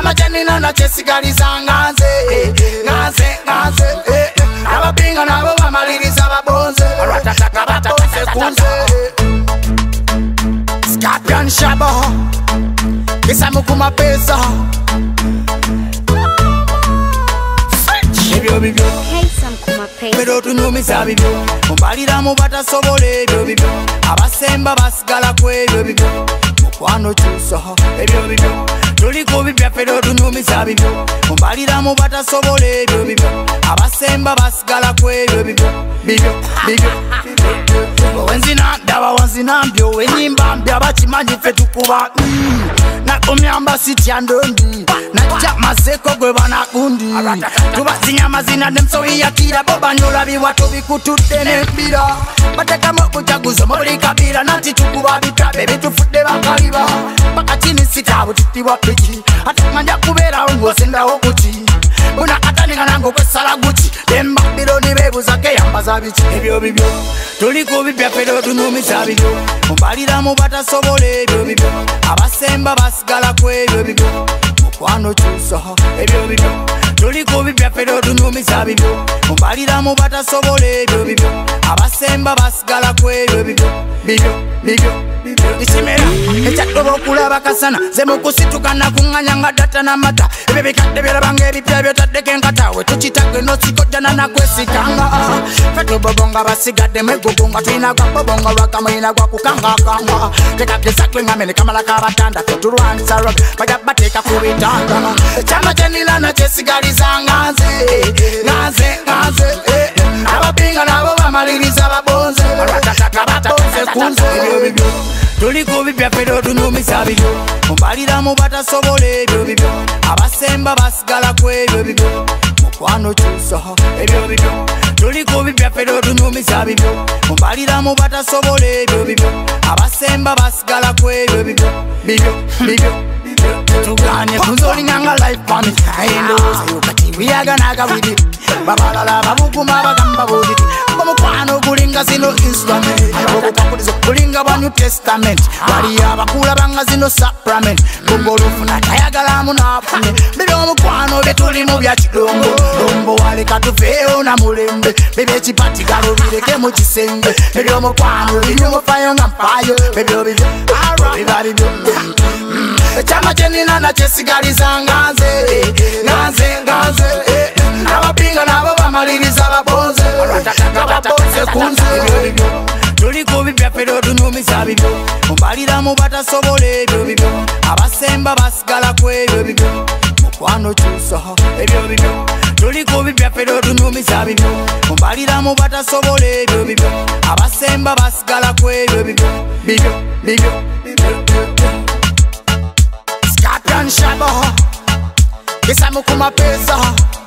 ndamake ndinono chesikaliza nganze nganze nganze eh, eh. abapinga nabo bamaliriza babonze alwatataka batonze kunze scapion shabo kisamukumapesa bibyoibyoerotunyumiza bibyo mubaliramu batasobola ebyo bibyo abasemba basigala kw ebyo bibyo mukwano kyusa ebyo bibyo tuliko bibya fe rotunyumisa bibyo mubaliramu batasobola ebyo bibyo abasemba basigala ku ebyo bibyo bibyo bibyo wenzina ndaba wanzina mbyo wenyimba mbya bakimanyi fe tukuba mm. nakomyamba sitya ndondi najja mazeko gwe banakundi tubazinya amazina nemusowiyakira bo banyolabibwa tubikutudde nembira batekamu okujaguzo mubuli kabira nati tukuba bitabe bitufudde bakaliba sitabutitiwa piki ati manja kubeerawo ng'osembawo kuti buna ataninga nange okwessala guki embabiloni beebuzako eyambaza biki ebyo bibyo tuli kubibya fere otunumisa bibyo mubaliramu batasobola ebyo bibyo abasemba basigala ku ebyo bibyo mukwano kyusa ebyo bibyo tuli kubibya fere otunumisa bibyo mubaliramu batasobola ebyo bibyo abasemba basigala ku ebyo bibyo bibyo bibyo ekisimera ekyaddoba okulaba kasana ze mukusituka nakuŋŋanya nga data namata ebyo bikadde byerabanga ebipya byotaddeko enkatawe tukitage nosikojjana nakwesikanga fetobobo nga basigadde mwegugu nga tulina gwa bobo nga lwakamulina gwa kukangakanga tekagesakwe ngame ne kamala kabatanda tetulwanisa lwa bajja bateeka ku bitanga kyama kyenina nakyesigalizanga nze nanze kunza ebyo bibyo tulikubibya pero tunyumisa bibyo mubaliramu batasobola ebyo bibyo abasemba basigala ku ebyo bibyo mukwano kyusa ebyo bibyo tulikubibya pero tunyumisa bibyo mubaliramu batasobola ebyo bibyo abasemba basigala ku ebyo bibyo bibyo bibyo tugane kunza olinanga lifepanikaendoozayokati wiyaganaga bidi babalala babukuma bagamba budii omukwano gulingasi new testament bali abakula banga zino sacrament kugolufu natayagala munafune biri omukwano betuli mu byakilongo lombo waleka tuveewo na mulembe bebyekipatigalo bireke mu kisenge biri omukwano binyumufayo nga mpayo ebyo bibyo biba bibyo mm. ekyama kyenina nakyesigaliza nga nze nga nze nga nze n'abapinga nabo bamaliriza babonze nga babonze ku nze ebyo bibyo bonna bibyo mubaliramu batasobola ebyo bibyo abasemba basigala ku ebyo bibyo mukwano kyusa ebyo bibyo tuli ku bibyaffe lyotunyumiza bibyo mubaliramu batasobola ebyo bibyo abasemba basigala ku ebyo bibyo bibyo bibyo shaba pesa